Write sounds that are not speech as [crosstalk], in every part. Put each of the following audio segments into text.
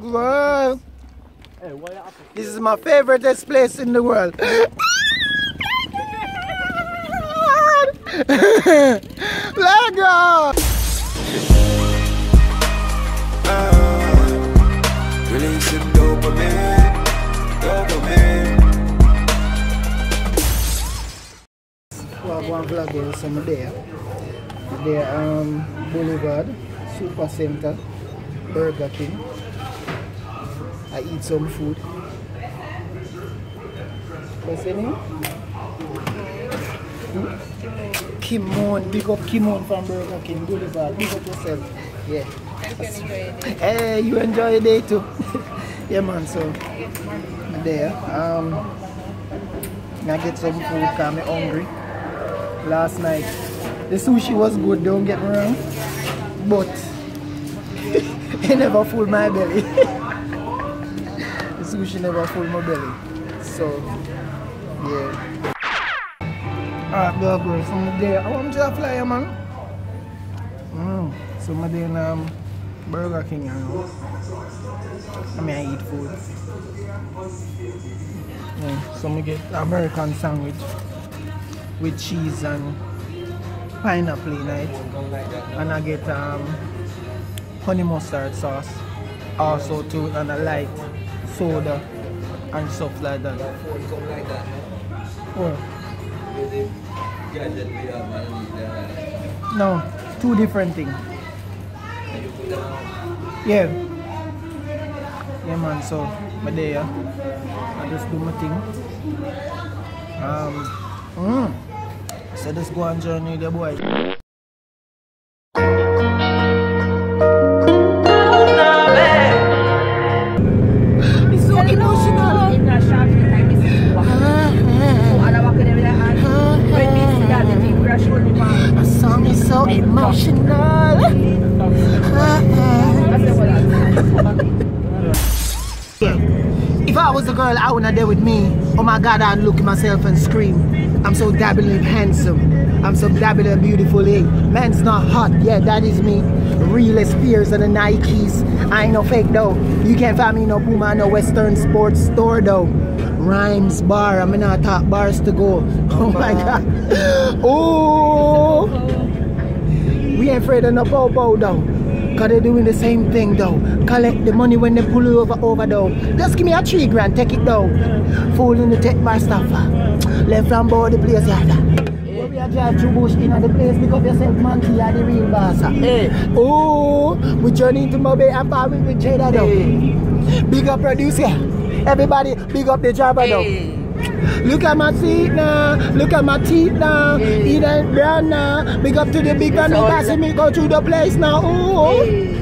World. This is my favorite place in the world. [laughs] Lego! Well, one vlog is some there. There, um, Boulevard, Super Center, Burger King. I eat some food. What's your name? Hmm? Kimon, big up Kimon from Burger King, Boulevard. Big up yourself. Yeah. You Hey, you enjoy your day too. [laughs] yeah, man. So there. Um, I get some food. Cause I'm hungry. Last night, the sushi was good. Don't get me wrong, but [laughs] it never full my belly. [laughs] the sushi never full my belly. So yeah. Alright, burger from the day. I want to fly, man. Mm. So my day in um, Burger King. I mean, I eat food. Yeah, so I get American sandwich with cheese and pineapple in it. And I get um, honey mustard sauce also too and a light soda and stuff like that. No, two different things. Yeah. Yeah man, so day yeah. I just do my thing. Um mm. So just go and journey the boy. Was a girl out in there with me, oh my god, I'd look at myself and scream. I'm so dabbling handsome. I'm so dabbling beautiful. Hey, man's not hot. Yeah, that is me. Real Spears and the Nikes. I ain't no fake though. You can't find me no Puma, no Western sports store though. Rhymes bar. I'm not top bars to go. [laughs] Oh my god. Oh. We ain't afraid of no bobo though. Cause they're doing the same thing though. Collect the money when they pull you over over though. Just give me a three grand, take it though. Fool in the tech stuff. Uh. Left from board the place yeah. Where we a drive through bush in the place because yourself man you are the real boss. Uh. Hey. Oh, we journey into Mobay and Barry with Jada though. Big up producer. Everybody, big up the driver though. Hey. Look at my seat now. Look at my teeth now. Hey. It ain't brown now. Big up to the big man all passing me go through the place now. Ooh. Hey.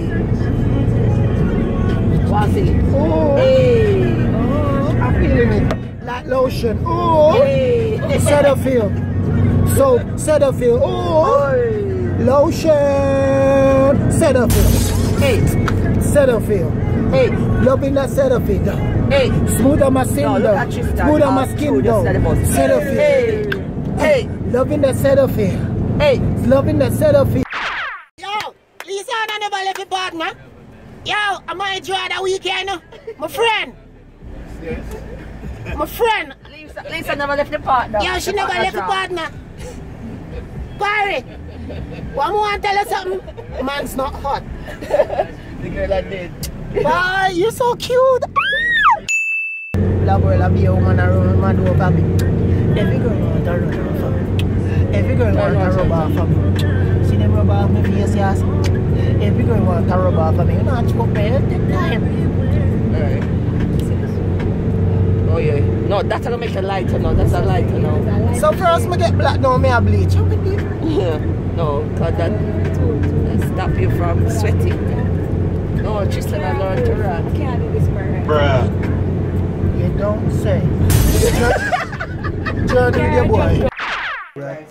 What's it? Ooh. Hey. Ooh. I'm feeling it. Like lotion. Ooh. Hey. [laughs] Cetaphil. Soap. Cetaphil. Ooh. Lotion. Cetaphil. Hey. Cetaphil. Hey. Loving that Cetaphil. Hey. Smooth on my skin No, look though. Smooth on my skin through the though. Cetaphil. Cetaphil. Hey. Hey. Loving that Cetaphil. Hey. Loving that Cetaphil. Yo, Lisa, I never left your partner. Yo, I might enjoy that weekend. My friend. My friend. Lisa, Lisa never left the partner. Yo, she The never left your job. partner. Barry. One more and tell her something. Man's not hot. [laughs] The girl that did. Bye, you're so cute. Love girl, I be a woman around man over me. Every girl want to run off of me. Every girl want to rub off of me. See them rub off my face, yes. Every girl want to rub off of me. You know, I choke me every time. Alright. Oh yeah. No, that's gonna make a lighter now. That's a lighter now. So first, me get black, now me a bleach. How me do? Yeah. No, cause that that stop you from sweating. No, Tristan, I learned to run. You don't say. With your boy. Right.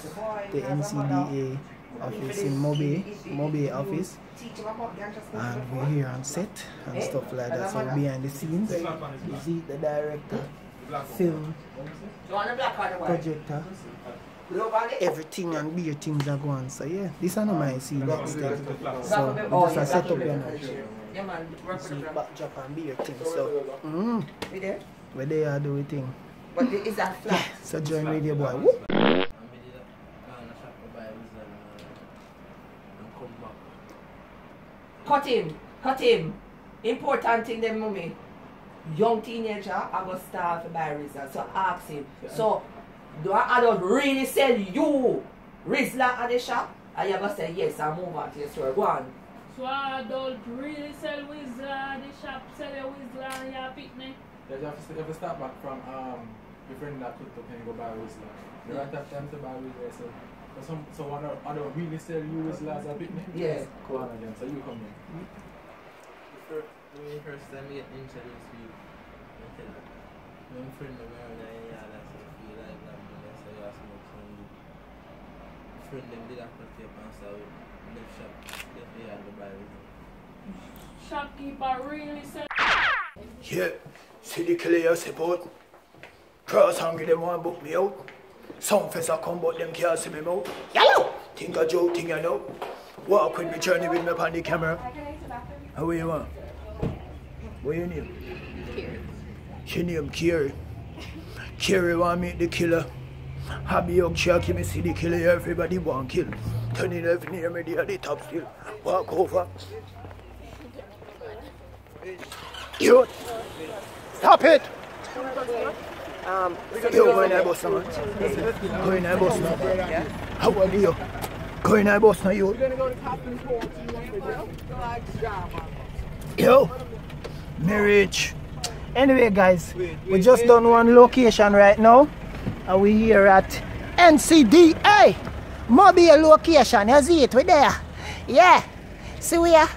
The NCDA office in Mobay, Mobay office. And we're here on set and stuff like that. So behind the scenes, you see the director, film, You want the black or the white? projector, everything and beer things are going. So yeah, this is not my scene next day. So we just a set up here now. Yeah, man. Work with See the backdrop and beer thing. So, mm, We there? Where they are doing thing. But the- is that flat? So join radio boy. Whoop. Cut him. Cut him. Important thing them mommy. Young teenager, I go start for buy Rizla. So ask him. So do I adult really sell you Rizla at the shop? And you go say yes and move on to your store. Go on. So adult really sell Rizla, the shop sell your Rizla and your picnic. Yeah, you have to, you have start back from um, your friend that cooked up and you go buy Rizla. You don't have time to buy Rizla, so, so some, so one of, I don't really sell you Whistler as a picnic. Yes. Go on again, so you come in. When we first time we get introduced to you, I tell her, my friend of mine and yeah, that's it, feel like that, man, that's how you smoke some weed. Friend them did that cut tape and so left shop, left the yard to buy it. Shopkeeper really sell Yeah, see the killer support. Cross hungry, them want book me out. Some fessa come, but them can't see me out. Yellow! Think a joke, thing I know. Walk with me, journey with me upon the camera. How are you want? What your name? Kiri. She name Kiri. Kiri want meet the killer. Happy young sharky, me see the killer, everybody want kill. Turn it left near me, they at the top still. Walk over. You! Stop it! Um, Yo, go in there, boss. Go in there, boss. How are you? Go in there, boss, now, you. Yo, marriage. Anyway, guys, we just done one location right now, and we here at NCDA mobile location. You see it? We there. Yeah. See we are.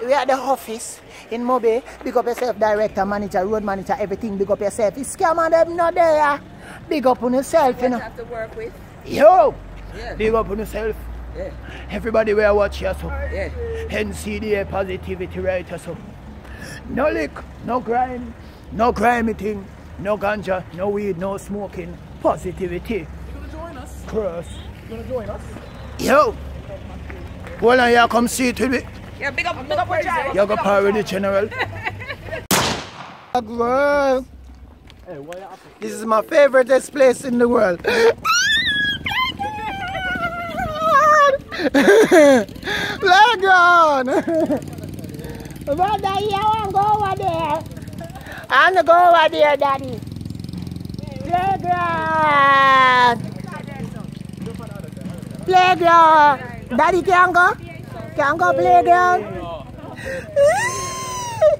We are at the office in Mobile. Big up yourself, director, manager, road manager, everything. Big up yourself. It's scammer them not there. Big up on yourself, you you know. have to work with. Yo, Yeah. big up on yourself. Yeah. Everybody will watch here, so. Yeah. NCDA positivity right here, so. No lick, no crime, no grimy thing, no ganja, no weed, no smoking. Positivity. You gonna join us? Cross. You gonna join us? Yo. Well, here come see it with me. Yeah, big up, big up your driver. You go power with the general. Girl. This is my favorite place in the world. Playground! Brother, you want to go over there? I want to go over there, Daddy. Playground! Playground! Daddy can go? Can go playground?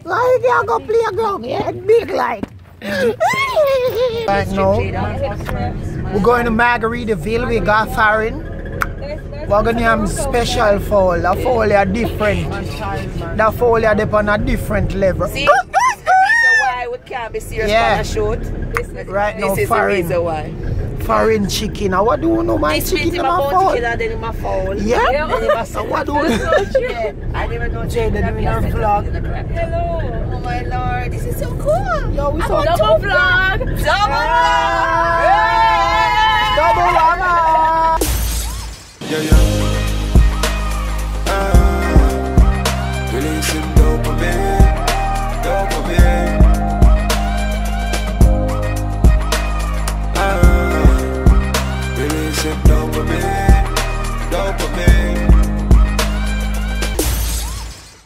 Why you can't go playground? Yeah, big like. right now, we're going to Margaritaville. We got Farin. We're going to have special fall. The fall are different. The fall are up on a different level. See, [laughs] this is the reason why we can't be serious Yeah. on a shoot. This, Right this now, is foreign. the reason why. Foreign chicken. Now, what do you know, man? This means Chicken him in my about fall. chicken and then him a foul. Yeah? Then [laughs] So what do you Yeah, I never know Jay, they doing our vlog. Hello. Oh my lord, this is so cool. Yo, we I so want Double to vlog. Double Double vlog. vlog. Yeah, yeah.